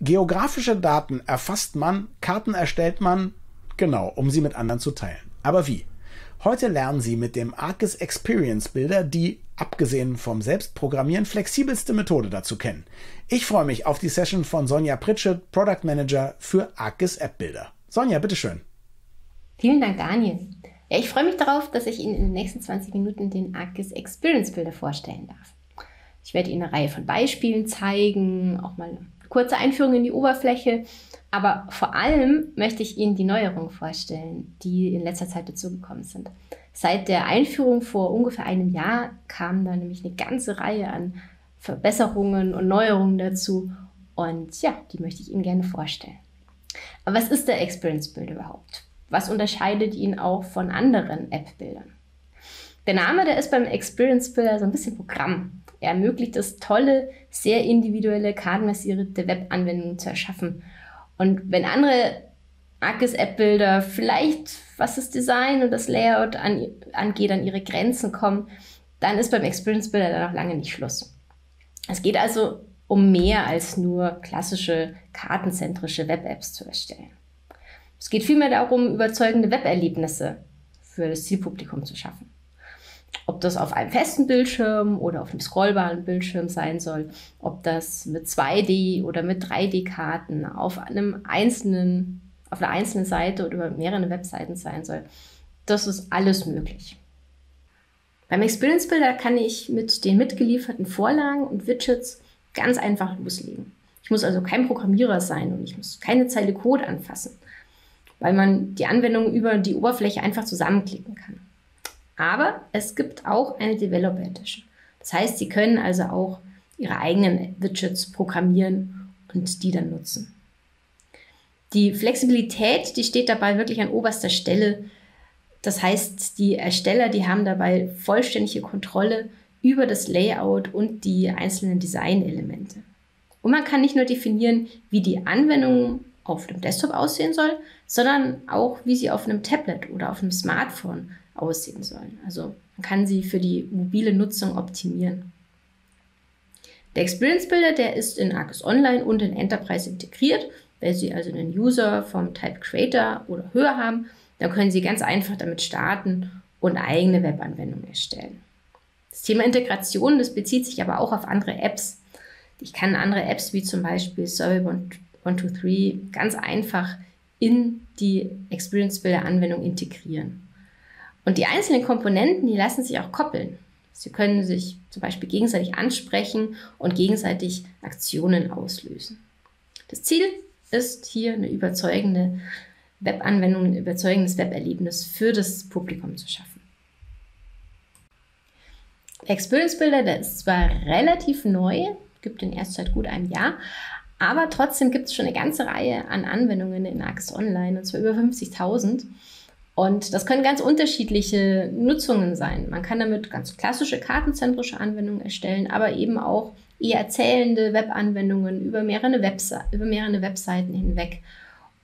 Geografische Daten erfasst man, Karten erstellt man, genau, um sie mit anderen zu teilen. Aber wie? Heute lernen Sie mit dem ArcGIS Experience Builder die, abgesehen vom Selbstprogrammieren, flexibelste Methode dazu kennen. Ich freue mich auf die Session von Sonja Pritchett, Product Manager für ArcGIS App Builder. Sonja, bitteschön. Vielen Dank, Daniel. Ja, ich freue mich darauf, dass ich Ihnen in den nächsten 20 Minuten den ArcGIS Experience Builder vorstellen darf. Ich werde Ihnen eine Reihe von Beispielen zeigen, auch mal kurze Einführung in die Oberfläche, aber vor allem möchte ich Ihnen die Neuerungen vorstellen, die in letzter Zeit dazugekommen sind. Seit der Einführung vor ungefähr einem Jahr kam da nämlich eine ganze Reihe an Verbesserungen und Neuerungen dazu und ja, die möchte ich Ihnen gerne vorstellen. Aber was ist der Experience Builder überhaupt? Was unterscheidet ihn auch von anderen App-Bildern? Der Name, der ist beim Experience Builder so ein bisschen Programm. Er ermöglicht es, tolle, sehr individuelle, kartenbasierte Web-Anwendungen zu erschaffen. Und wenn andere ArcGIS-App-Bilder vielleicht, was das Design und das Layout an, angeht, an ihre Grenzen kommen, dann ist beim Experience Builder dann noch lange nicht Schluss. Es geht also um mehr als nur klassische kartenzentrische Web-Apps zu erstellen. Es geht vielmehr darum, überzeugende Weberlebnisse für das Zielpublikum zu schaffen. Ob das auf einem festen Bildschirm oder auf einem scrollbaren Bildschirm sein soll, ob das mit 2D oder mit 3D-Karten auf einem einzelnen, auf einer einzelnen Seite oder über mehrere Webseiten sein soll, das ist alles möglich. Beim Experience Builder kann ich mit den mitgelieferten Vorlagen und Widgets ganz einfach loslegen. Ich muss also kein Programmierer sein und ich muss keine Zeile Code anfassen, weil man die Anwendung über die Oberfläche einfach zusammenklicken kann. Aber es gibt auch eine Developer Edition. Das heißt, Sie können also auch Ihre eigenen Widgets programmieren und die dann nutzen. Die Flexibilität, die steht dabei wirklich an oberster Stelle. Das heißt, die Ersteller, die haben dabei vollständige Kontrolle über das Layout und die einzelnen Designelemente. Und man kann nicht nur definieren, wie die Anwendung auf dem Desktop aussehen soll, sondern auch, wie sie auf einem Tablet oder auf einem Smartphone aussehen sollen. Also man kann sie für die mobile Nutzung optimieren. Der Experience Builder, der ist in Arcus Online und in Enterprise integriert. Wenn Sie also einen User vom Type Creator oder höher haben, dann können Sie ganz einfach damit starten und eigene Webanwendungen erstellen. Das Thema Integration, das bezieht sich aber auch auf andere Apps. Ich kann andere Apps wie zum Beispiel Survey 123 ganz einfach in die Experience Builder Anwendung integrieren. Und die einzelnen Komponenten, die lassen sich auch koppeln. Sie können sich zum Beispiel gegenseitig ansprechen und gegenseitig Aktionen auslösen. Das Ziel ist hier eine überzeugende Webanwendung, ein überzeugendes Weberlebnis für das Publikum zu schaffen. Der Experience Builder, der ist zwar relativ neu, gibt in erst seit gut einem Jahr, aber trotzdem gibt es schon eine ganze Reihe an Anwendungen in Axe Online, und zwar über 50.000. Und das können ganz unterschiedliche Nutzungen sein. Man kann damit ganz klassische kartenzentrische Anwendungen erstellen, aber eben auch eher erzählende Webanwendungen über mehrere, Webse über mehrere Webseiten hinweg.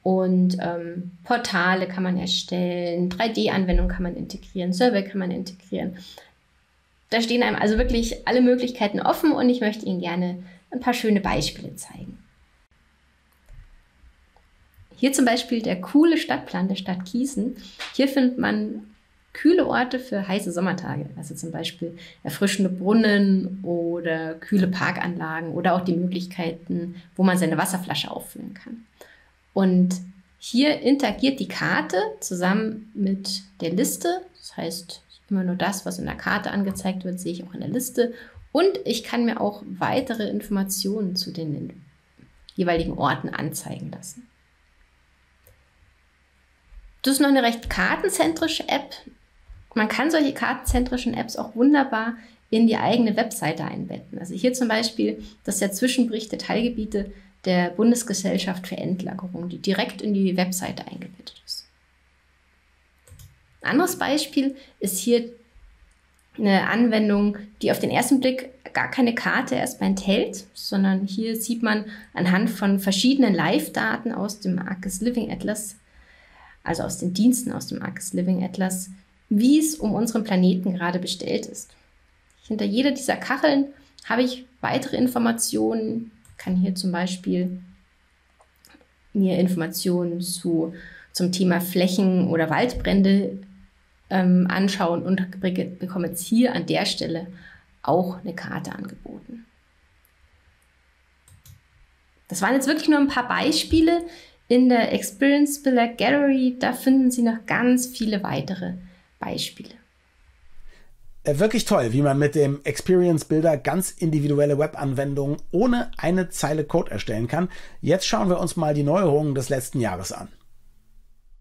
Und ähm, Portale kann man erstellen, 3D-Anwendungen kann man integrieren, Survey kann man integrieren. Da stehen einem also wirklich alle Möglichkeiten offen und ich möchte Ihnen gerne ein paar schöne Beispiele zeigen. Hier zum Beispiel der coole Stadtplan der Stadt Gießen. Hier findet man kühle Orte für heiße Sommertage. Also zum Beispiel erfrischende Brunnen oder kühle Parkanlagen oder auch die Möglichkeiten, wo man seine Wasserflasche auffüllen kann. Und hier interagiert die Karte zusammen mit der Liste. Das heißt, immer nur das, was in der Karte angezeigt wird, sehe ich auch in der Liste. Und ich kann mir auch weitere Informationen zu den jeweiligen Orten anzeigen lassen. Das ist noch eine recht kartenzentrische App. Man kann solche kartenzentrischen Apps auch wunderbar in die eigene Webseite einbetten. Also hier zum Beispiel, das ist der Zwischenbericht der Teilgebiete der Bundesgesellschaft für Endlagerung, die direkt in die Webseite eingebettet ist. Ein anderes Beispiel ist hier eine Anwendung, die auf den ersten Blick gar keine Karte erstmal enthält, sondern hier sieht man anhand von verschiedenen Live-Daten aus dem Arcus Living Atlas also aus den Diensten aus dem Arcus Living Atlas, wie es um unseren Planeten gerade bestellt ist. Hinter jeder dieser Kacheln habe ich weitere Informationen, kann hier zum Beispiel mir Informationen zu, zum Thema Flächen oder Waldbrände ähm, anschauen und bekomme jetzt hier an der Stelle auch eine Karte angeboten. Das waren jetzt wirklich nur ein paar Beispiele. In der Experience Builder Gallery, da finden Sie noch ganz viele weitere Beispiele. Äh, wirklich toll, wie man mit dem Experience Builder ganz individuelle Webanwendungen ohne eine Zeile Code erstellen kann. Jetzt schauen wir uns mal die Neuerungen des letzten Jahres an.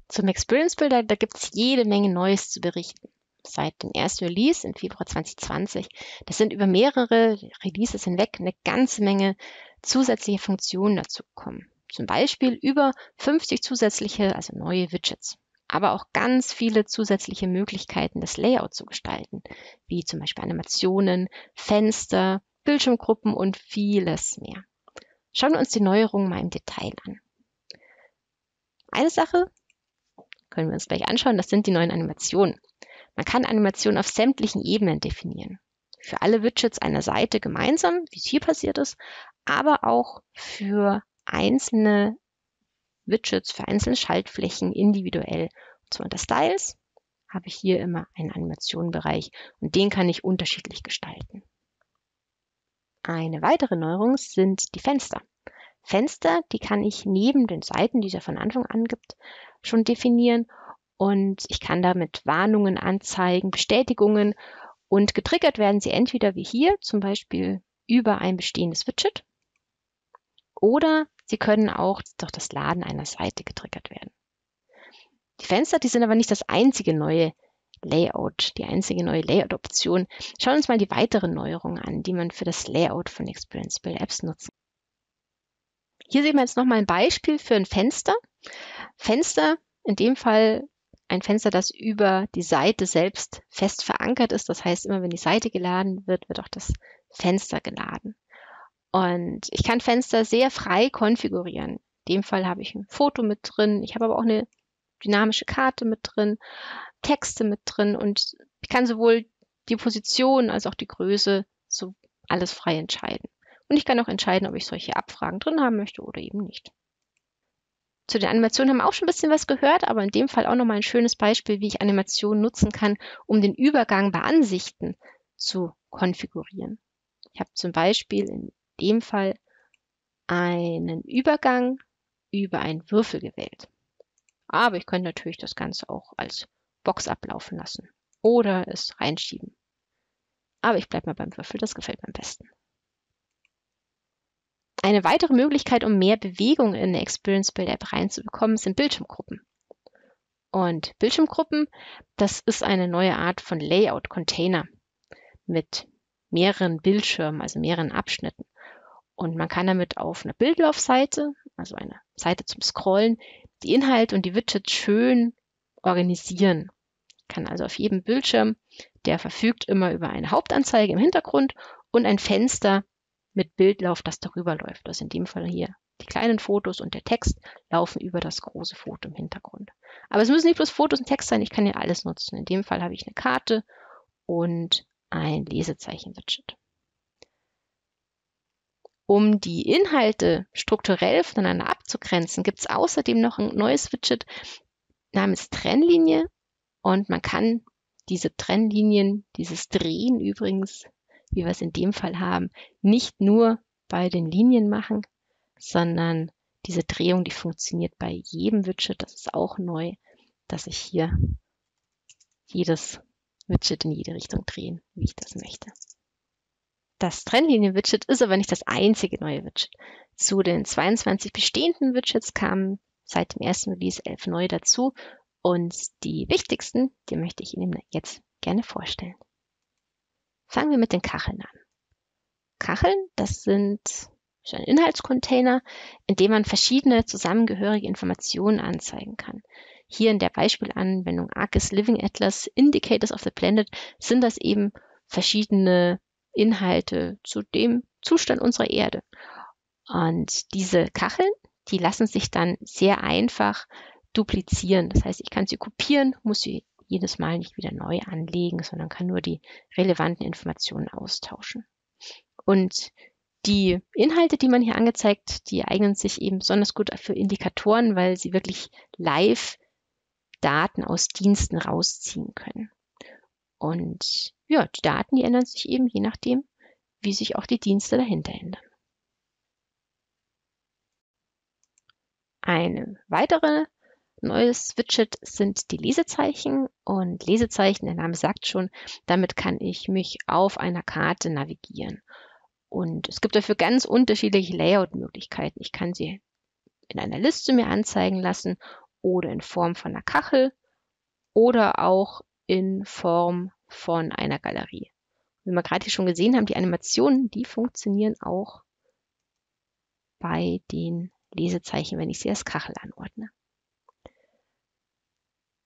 Zum Experience Builder, da gibt es jede Menge Neues zu berichten. Seit dem ersten Release im Februar 2020, das sind über mehrere Releases hinweg eine ganze Menge zusätzliche Funktionen dazu gekommen. Zum Beispiel über 50 zusätzliche, also neue Widgets aber auch ganz viele zusätzliche Möglichkeiten, das Layout zu gestalten, wie zum Beispiel Animationen, Fenster, Bildschirmgruppen und vieles mehr. Schauen wir uns die Neuerungen mal im Detail an. Eine Sache können wir uns gleich anschauen, das sind die neuen Animationen. Man kann Animationen auf sämtlichen Ebenen definieren. Für alle Widgets einer Seite gemeinsam, wie es hier passiert ist, aber auch für einzelne Widgets für einzelne Schaltflächen individuell. Und zwar unter Styles habe ich hier immer einen Animationenbereich und den kann ich unterschiedlich gestalten. Eine weitere Neuerung sind die Fenster. Fenster, die kann ich neben den Seiten, die es ja von Anfang an gibt, schon definieren und ich kann damit Warnungen anzeigen, Bestätigungen und getriggert werden sie entweder wie hier, zum Beispiel über ein bestehendes Widget oder Sie können auch durch das Laden einer Seite getriggert werden. Die Fenster, die sind aber nicht das einzige neue Layout, die einzige neue Layout-Option. Schauen wir uns mal die weiteren Neuerungen an, die man für das Layout von Experience Builder Apps nutzen. Hier sehen wir jetzt nochmal ein Beispiel für ein Fenster. Fenster, in dem Fall ein Fenster, das über die Seite selbst fest verankert ist. Das heißt, immer wenn die Seite geladen wird, wird auch das Fenster geladen. Und ich kann Fenster sehr frei konfigurieren. In dem Fall habe ich ein Foto mit drin. Ich habe aber auch eine dynamische Karte mit drin, Texte mit drin und ich kann sowohl die Position als auch die Größe so alles frei entscheiden. Und ich kann auch entscheiden, ob ich solche Abfragen drin haben möchte oder eben nicht. Zu den Animationen haben wir auch schon ein bisschen was gehört, aber in dem Fall auch nochmal ein schönes Beispiel, wie ich Animationen nutzen kann, um den Übergang bei Ansichten zu konfigurieren. Ich habe zum Beispiel in dem Fall einen Übergang über einen Würfel gewählt. Aber ich könnte natürlich das Ganze auch als Box ablaufen lassen oder es reinschieben. Aber ich bleibe mal beim Würfel, das gefällt mir am besten. Eine weitere Möglichkeit, um mehr Bewegung in eine Experience Build App reinzubekommen, sind Bildschirmgruppen. Und Bildschirmgruppen, das ist eine neue Art von Layout-Container mit mehreren Bildschirmen, also mehreren Abschnitten. Und man kann damit auf einer Bildlaufseite, also eine Seite zum Scrollen, die Inhalte und die Widgets schön organisieren. Kann also auf jedem Bildschirm, der verfügt immer über eine Hauptanzeige im Hintergrund und ein Fenster mit Bildlauf, das darüber läuft. Das also in dem Fall hier die kleinen Fotos und der Text laufen über das große Foto im Hintergrund. Aber es müssen nicht bloß Fotos und Text sein, ich kann ja alles nutzen. In dem Fall habe ich eine Karte und ein Lesezeichen-Widget. Um die Inhalte strukturell voneinander abzugrenzen, gibt es außerdem noch ein neues Widget namens Trennlinie und man kann diese Trennlinien, dieses Drehen übrigens, wie wir es in dem Fall haben, nicht nur bei den Linien machen, sondern diese Drehung, die funktioniert bei jedem Widget. Das ist auch neu, dass ich hier jedes Widget in jede Richtung drehen, wie ich das möchte. Das Trennlinien-Widget ist aber nicht das einzige neue Widget. Zu den 22 bestehenden Widgets kamen seit dem ersten Release 11 neue dazu und die wichtigsten, die möchte ich Ihnen jetzt gerne vorstellen. Fangen wir mit den Kacheln an. Kacheln, das sind ein Inhaltscontainer, in dem man verschiedene zusammengehörige Informationen anzeigen kann. Hier in der Beispielanwendung Arcus Living Atlas Indicators of the Planet sind das eben verschiedene Inhalte zu dem Zustand unserer Erde. Und diese Kacheln, die lassen sich dann sehr einfach duplizieren. Das heißt, ich kann sie kopieren, muss sie jedes Mal nicht wieder neu anlegen, sondern kann nur die relevanten Informationen austauschen. Und Die Inhalte, die man hier angezeigt, die eignen sich eben besonders gut für Indikatoren, weil sie wirklich live Daten aus Diensten rausziehen können. Und ja, die Daten, die ändern sich eben je nachdem, wie sich auch die Dienste dahinter ändern. Eine weitere neues Widget sind die Lesezeichen und Lesezeichen, der Name sagt schon, damit kann ich mich auf einer Karte navigieren. Und es gibt dafür ganz unterschiedliche Layout-Möglichkeiten. Ich kann sie in einer Liste mir anzeigen lassen oder in Form von einer Kachel oder auch in Form von einer Galerie. Wie wir gerade hier schon gesehen haben, die Animationen, die funktionieren auch bei den Lesezeichen, wenn ich sie als Kachel anordne.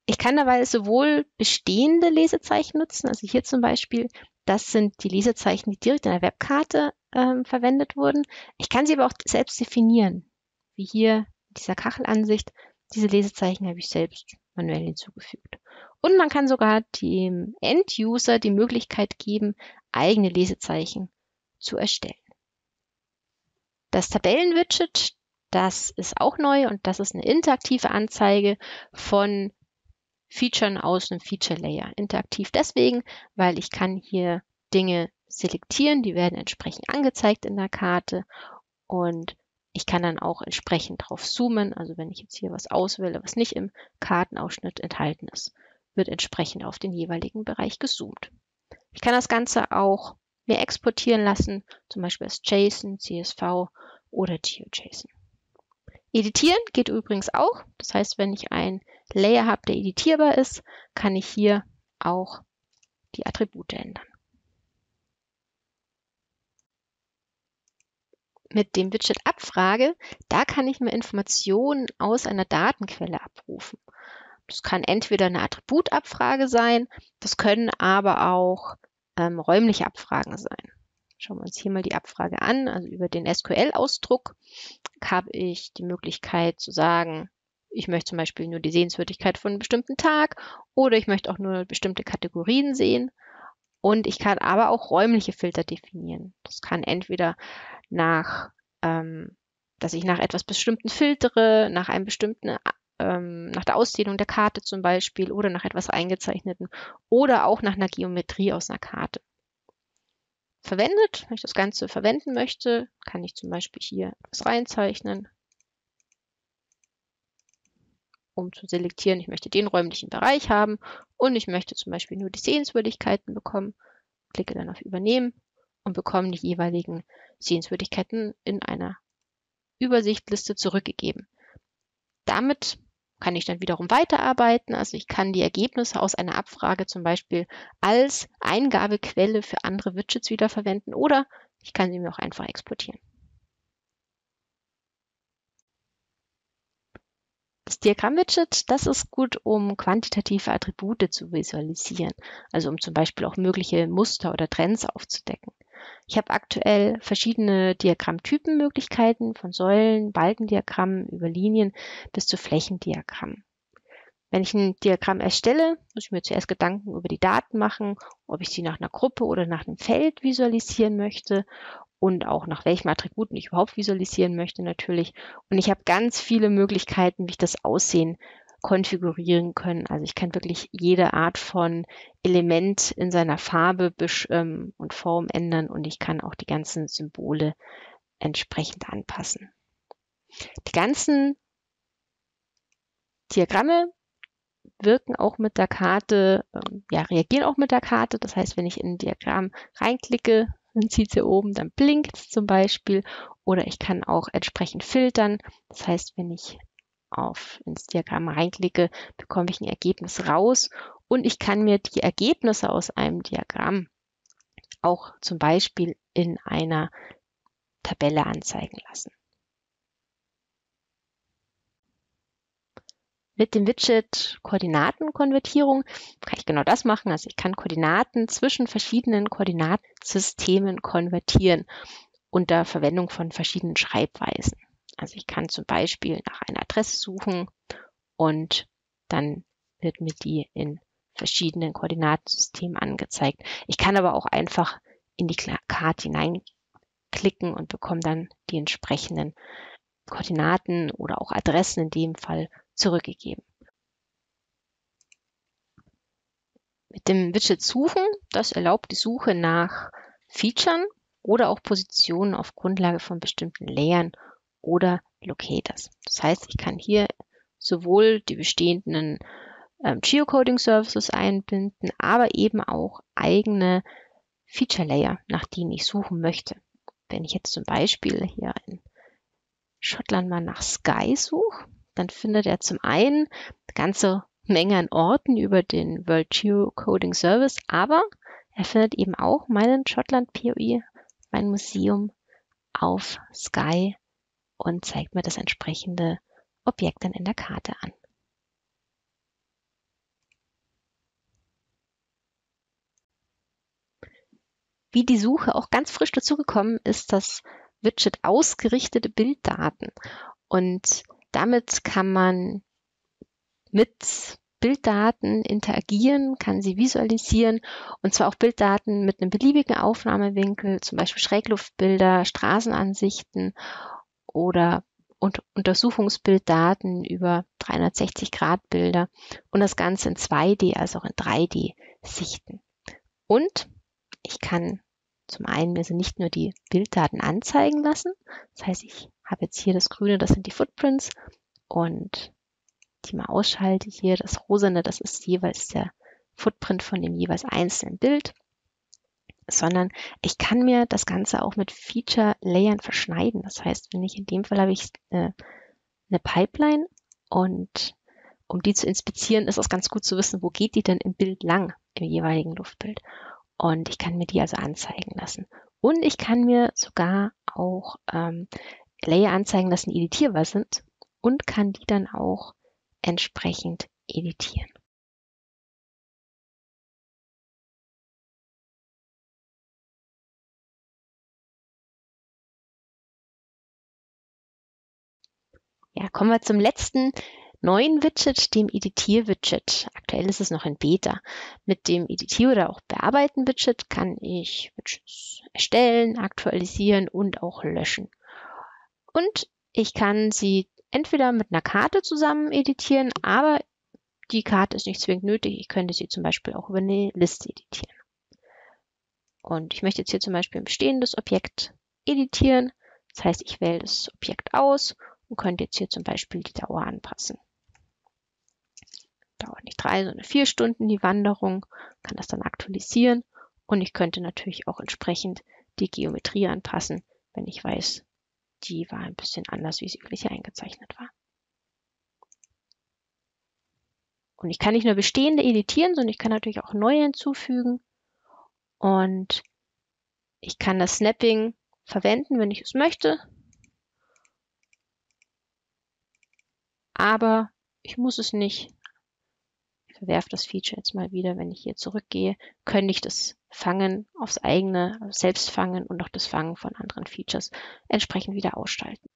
Ich kann dabei sowohl bestehende Lesezeichen nutzen, also hier zum Beispiel, das sind die Lesezeichen, die direkt in der Webkarte ähm, verwendet wurden. Ich kann sie aber auch selbst definieren, wie hier in dieser Kachelansicht. Diese Lesezeichen habe ich selbst manuell hinzugefügt. Und man kann sogar dem End-User die Möglichkeit geben, eigene Lesezeichen zu erstellen. Das Tabellenwidget, das ist auch neu und das ist eine interaktive Anzeige von Featuren aus einem Feature Layer. Interaktiv deswegen, weil ich kann hier Dinge selektieren, die werden entsprechend angezeigt in der Karte und ich kann dann auch entsprechend drauf zoomen. Also wenn ich jetzt hier was auswähle, was nicht im Kartenausschnitt enthalten ist, wird entsprechend auf den jeweiligen Bereich gezoomt. Ich kann das Ganze auch mir exportieren lassen, zum Beispiel als JSON, CSV oder GeoJSON. Editieren geht übrigens auch. Das heißt, wenn ich ein Layer habe, der editierbar ist, kann ich hier auch die Attribute ändern. Mit dem Widget Abfrage, da kann ich mir Informationen aus einer Datenquelle abrufen. Das kann entweder eine Attributabfrage sein, das können aber auch ähm, räumliche Abfragen sein. Schauen wir uns hier mal die Abfrage an. Also über den SQL-Ausdruck habe ich die Möglichkeit zu sagen, ich möchte zum Beispiel nur die Sehenswürdigkeit von einem bestimmten Tag oder ich möchte auch nur bestimmte Kategorien sehen. Und ich kann aber auch räumliche Filter definieren. Das kann entweder nach, ähm, dass ich nach etwas Bestimmten filtere, nach einem bestimmten, ähm, nach der Ausdehnung der Karte zum Beispiel oder nach etwas Eingezeichneten oder auch nach einer Geometrie aus einer Karte verwendet. Wenn ich das Ganze verwenden möchte, kann ich zum Beispiel hier etwas reinzeichnen, um zu selektieren, ich möchte den räumlichen Bereich haben und ich möchte zum Beispiel nur die Sehenswürdigkeiten bekommen. Klicke dann auf Übernehmen und bekomme die jeweiligen Sehenswürdigkeiten in einer Übersichtliste zurückgegeben. Damit kann ich dann wiederum weiterarbeiten. Also ich kann die Ergebnisse aus einer Abfrage zum Beispiel als Eingabequelle für andere Widgets wiederverwenden oder ich kann sie mir auch einfach exportieren. Das Diagramm-Widget, das ist gut, um quantitative Attribute zu visualisieren, also um zum Beispiel auch mögliche Muster oder Trends aufzudecken. Ich habe aktuell verschiedene Diagrammtypenmöglichkeiten von Säulen, Balkendiagrammen über Linien bis zu Flächendiagrammen. Wenn ich ein Diagramm erstelle, muss ich mir zuerst Gedanken über die Daten machen, ob ich sie nach einer Gruppe oder nach einem Feld visualisieren möchte und auch nach welchen Attributen ich überhaupt visualisieren möchte natürlich. Und ich habe ganz viele Möglichkeiten, wie ich das Aussehen konfigurieren können. Also ich kann wirklich jede Art von Element in seiner Farbe ähm, und Form ändern und ich kann auch die ganzen Symbole entsprechend anpassen. Die ganzen Diagramme wirken auch mit der Karte, ähm, ja, reagieren auch mit der Karte. Das heißt, wenn ich in ein Diagramm reinklicke, dann zieht sie oben, dann blinkt es zum Beispiel. Oder ich kann auch entsprechend filtern. Das heißt, wenn ich auf ins Diagramm reinklicke, bekomme ich ein Ergebnis raus und ich kann mir die Ergebnisse aus einem Diagramm auch zum Beispiel in einer Tabelle anzeigen lassen. Mit dem Widget Koordinatenkonvertierung kann ich genau das machen. Also ich kann Koordinaten zwischen verschiedenen Koordinatensystemen konvertieren unter Verwendung von verschiedenen Schreibweisen. Also ich kann zum Beispiel nach einer Adresse suchen und dann wird mir die in verschiedenen Koordinatensystemen angezeigt. Ich kann aber auch einfach in die Karte hinein klicken und bekomme dann die entsprechenden Koordinaten oder auch Adressen in dem Fall zurückgegeben. Mit dem Widget Suchen, das erlaubt die Suche nach Features oder auch Positionen auf Grundlage von bestimmten Layern oder Locators. Das heißt, ich kann hier sowohl die bestehenden ähm, Geocoding Services einbinden, aber eben auch eigene Feature Layer, nach denen ich suchen möchte. Wenn ich jetzt zum Beispiel hier in Schottland mal nach Sky suche, dann findet er zum einen eine ganze Menge an Orten über den World Geocoding Service, aber er findet eben auch meinen Schottland POI, mein Museum auf Sky und zeigt mir das entsprechende Objekt dann in der Karte an. Wie die Suche auch ganz frisch dazugekommen ist das Widget ausgerichtete Bilddaten. Und damit kann man mit Bilddaten interagieren, kann sie visualisieren und zwar auch Bilddaten mit einem beliebigen Aufnahmewinkel, zum Beispiel Schrägluftbilder, Straßenansichten oder und Untersuchungsbilddaten über 360 Grad Bilder und das Ganze in 2D, also auch in 3D sichten. Und ich kann zum einen mir sind nicht nur die Bilddaten anzeigen lassen. Das heißt, ich habe jetzt hier das Grüne, das sind die Footprints und die mal ausschalte hier, das Rosane, das ist jeweils der Footprint von dem jeweils einzelnen Bild, sondern ich kann mir das Ganze auch mit Feature-Layern verschneiden. Das heißt, wenn ich in dem Fall habe ich eine, eine Pipeline und um die zu inspizieren, ist es ganz gut zu wissen, wo geht die denn im Bild lang, im jeweiligen Luftbild. Und ich kann mir die also anzeigen lassen. Und ich kann mir sogar auch ähm, Layer anzeigen lassen, die editierbar sind und kann die dann auch entsprechend editieren. Ja, kommen wir zum letzten neuen Widget, dem Editier-Widget. Aktuell ist es noch in Beta. Mit dem Editier- oder auch Bearbeiten-Widget kann ich Widgets erstellen, aktualisieren und auch löschen. Und ich kann sie entweder mit einer Karte zusammen editieren, aber die Karte ist nicht zwingend nötig. Ich könnte sie zum Beispiel auch über eine Liste editieren. Und ich möchte jetzt hier zum Beispiel ein bestehendes Objekt editieren. Das heißt, ich wähle das Objekt aus und könnte jetzt hier zum Beispiel die Dauer anpassen dauert nicht drei, sondern vier Stunden die Wanderung, kann das dann aktualisieren und ich könnte natürlich auch entsprechend die Geometrie anpassen, wenn ich weiß, die war ein bisschen anders, wie sie üblich eingezeichnet war. Und ich kann nicht nur bestehende editieren, sondern ich kann natürlich auch neue hinzufügen. Und ich kann das Snapping verwenden, wenn ich es möchte. Aber ich muss es nicht verwerfe das Feature jetzt mal wieder. Wenn ich hier zurückgehe, könnte ich das Fangen aufs eigene selbst fangen und auch das Fangen von anderen Features entsprechend wieder ausschalten.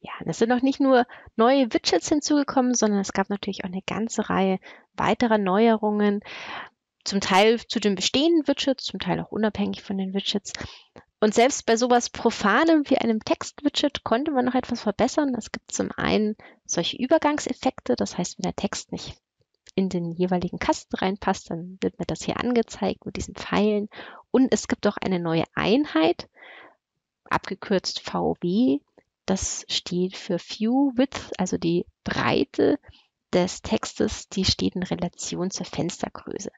Ja, es sind noch nicht nur neue Widgets hinzugekommen, sondern es gab natürlich auch eine ganze Reihe weiterer Neuerungen, zum Teil zu den bestehenden Widgets, zum Teil auch unabhängig von den Widgets. Und selbst bei sowas Profanem wie einem Text-Widget konnte man noch etwas verbessern. Es gibt zum einen solche Übergangseffekte, das heißt, wenn der Text nicht in den jeweiligen Kasten reinpasst, dann wird mir das hier angezeigt mit diesen Pfeilen. Und es gibt auch eine neue Einheit, abgekürzt VW. Das steht für View Width, also die Breite des Textes, die steht in Relation zur Fenstergröße.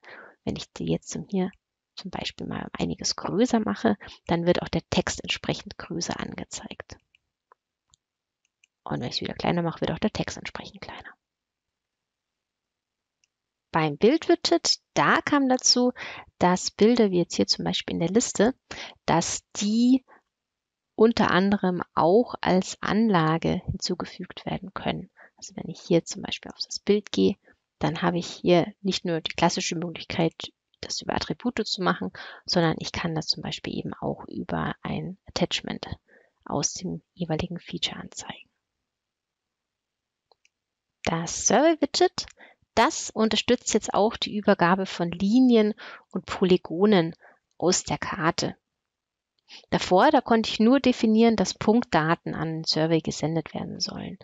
Wenn ich die jetzt hier zum Beispiel mal einiges größer mache, dann wird auch der Text entsprechend größer angezeigt. Und wenn ich es wieder kleiner mache, wird auch der Text entsprechend kleiner. Beim Bildwidget, da kam dazu, dass Bilder, wie jetzt hier zum Beispiel in der Liste, dass die unter anderem auch als Anlage hinzugefügt werden können. Also wenn ich hier zum Beispiel auf das Bild gehe, dann habe ich hier nicht nur die klassische Möglichkeit, das über Attribute zu machen, sondern ich kann das zum Beispiel eben auch über ein Attachment aus dem jeweiligen Feature anzeigen. Das Survey-Widget das unterstützt jetzt auch die Übergabe von Linien und Polygonen aus der Karte. Davor, da konnte ich nur definieren, dass Punktdaten an den Survey gesendet werden sollen.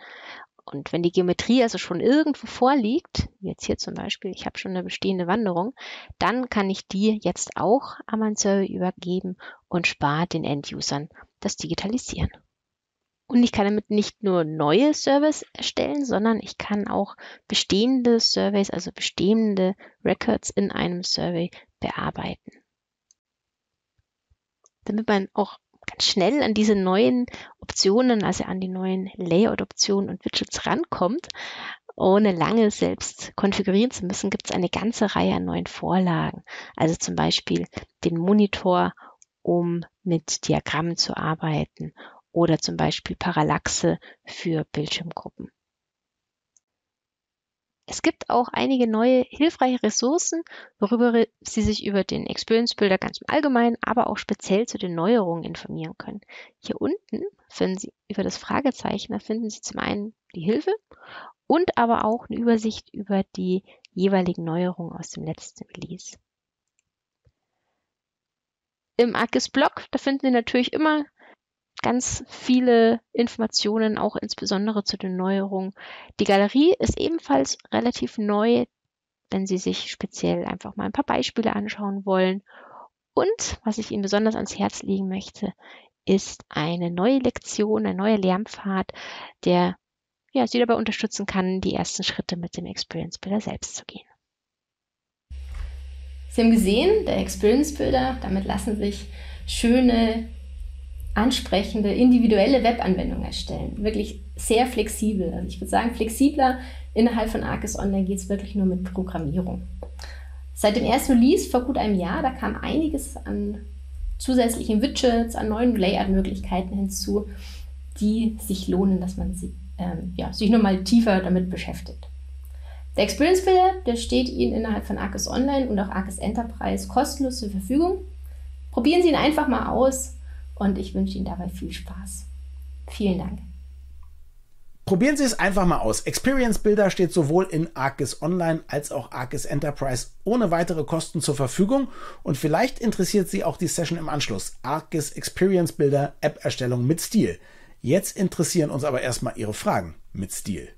Und wenn die Geometrie also schon irgendwo vorliegt, jetzt hier zum Beispiel, ich habe schon eine bestehende Wanderung, dann kann ich die jetzt auch an meinen Survey übergeben und spare den Endusern das Digitalisieren. Und ich kann damit nicht nur neue Surveys erstellen, sondern ich kann auch bestehende Surveys, also bestehende Records in einem Survey bearbeiten. Damit man auch ganz schnell an diese neuen Optionen, also an die neuen Layout-Optionen und Widgets rankommt, ohne lange selbst konfigurieren zu müssen, gibt es eine ganze Reihe an neuen Vorlagen. Also zum Beispiel den Monitor, um mit Diagrammen zu arbeiten oder zum Beispiel Parallaxe für Bildschirmgruppen. Es gibt auch einige neue hilfreiche Ressourcen, worüber Sie sich über den Experience Builder ganz im Allgemeinen, aber auch speziell zu den Neuerungen informieren können. Hier unten finden Sie über das Fragezeichen, da finden Sie zum einen die Hilfe und aber auch eine Übersicht über die jeweiligen Neuerungen aus dem letzten Release. Im ArcGIS Blog, da finden Sie natürlich immer ganz viele Informationen, auch insbesondere zu den Neuerungen. Die Galerie ist ebenfalls relativ neu, wenn Sie sich speziell einfach mal ein paar Beispiele anschauen wollen. Und was ich Ihnen besonders ans Herz legen möchte, ist eine neue Lektion, ein neuer Lernpfad, der ja, Sie dabei unterstützen kann, die ersten Schritte mit dem Experience Builder selbst zu gehen. Sie haben gesehen, der Experience Builder, damit lassen sich schöne ansprechende, individuelle Webanwendung erstellen. Wirklich sehr flexibel. Also ich würde sagen, flexibler innerhalb von Arcis Online geht es wirklich nur mit Programmierung. Seit dem ersten Release vor gut einem Jahr, da kam einiges an zusätzlichen Widgets, an neuen Layout-Möglichkeiten hinzu, die sich lohnen, dass man sie, ähm, ja, sich nochmal tiefer damit beschäftigt. Der Experience Builder, der steht Ihnen innerhalb von Arcis Online und auch Arcis Enterprise kostenlos zur Verfügung. Probieren Sie ihn einfach mal aus und ich wünsche Ihnen dabei viel Spaß. Vielen Dank. Probieren Sie es einfach mal aus. Experience Builder steht sowohl in ArcGIS Online als auch ArcGIS Enterprise ohne weitere Kosten zur Verfügung und vielleicht interessiert Sie auch die Session im Anschluss. ArcGIS Experience Builder App Erstellung mit Stil. Jetzt interessieren uns aber erstmal Ihre Fragen mit Stil.